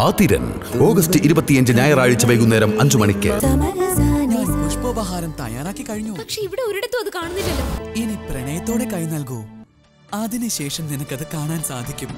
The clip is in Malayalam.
ആതിരൻ ഓഗസ്റ്റ് ഇരുപത്തിയഞ്ച് ഞായറാഴ്ച വൈകുന്നേരം അഞ്ചു മണിക്ക്. പുഷ്പോപഹാരം തയ്യാറാക്കി കഴിഞ്ഞു. പക്ഷെ ഇവിടെ ഒരിടത്തും അത് കാണുന്നില്ലല്ലോ. ഇനി പ്രണയത്തോടെ കൈ നൽകൂ. അതിനുശേഷം നിനക്കത് കാണാൻ സാധിക്കും.